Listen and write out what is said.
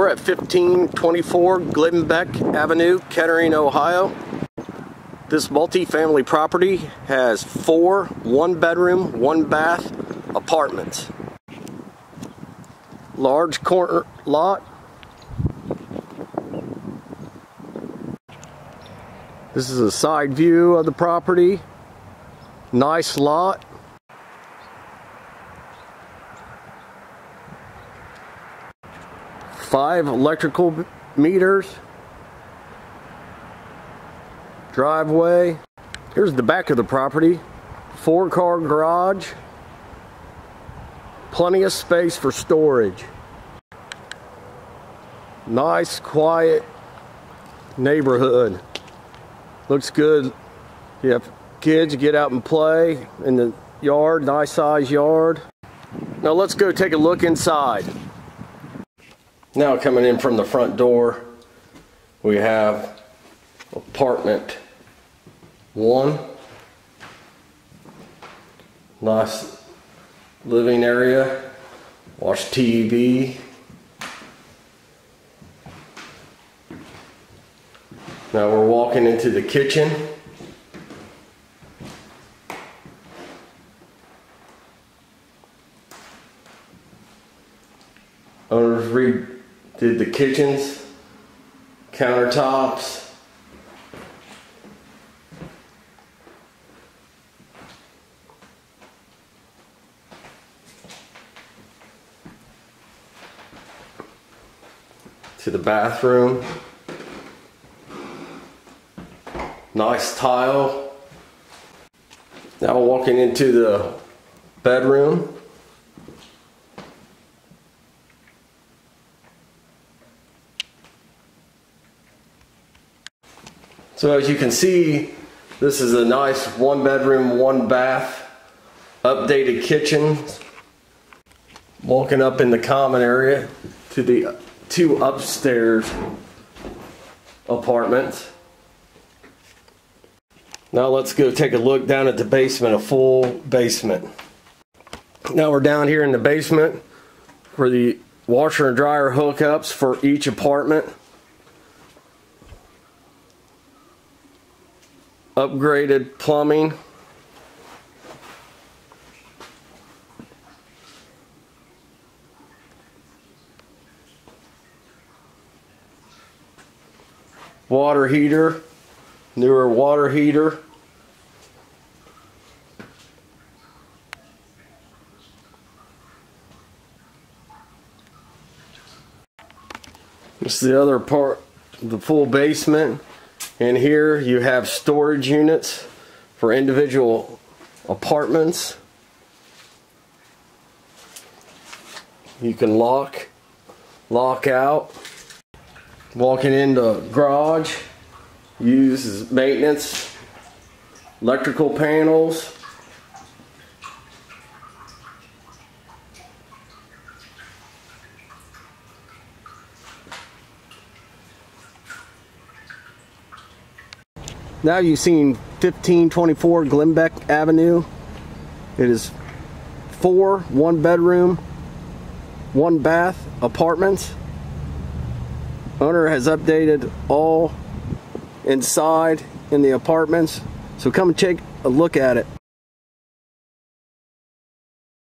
We're at 1524 Glenbeck Avenue, Kettering, Ohio. This multi-family property has four one-bedroom, one-bath apartments. Large corner lot. This is a side view of the property. Nice lot. Five electrical meters, driveway. Here's the back of the property, four car garage, plenty of space for storage. Nice, quiet neighborhood. Looks good. You have kids get out and play in the yard, nice size yard. Now let's go take a look inside. Now coming in from the front door, we have apartment one. Nice living area, watch TV. Now we're walking into the kitchen. Owners did the kitchens, countertops, to the bathroom. Nice tile. Now walking into the bedroom. So as you can see, this is a nice one bedroom, one bath, updated kitchen. Walking up in the common area to the two upstairs apartments. Now let's go take a look down at the basement, a full basement. Now we're down here in the basement for the washer and dryer hookups for each apartment. Upgraded plumbing. Water heater, newer water heater. This is the other part, the full basement. And here you have storage units for individual apartments. You can lock, lock out. Walking into garage, use maintenance, electrical panels, Now you've seen 1524 Glenbeck Avenue. It is four one bedroom, one bath apartments. Owner has updated all inside in the apartments. So come and take a look at it.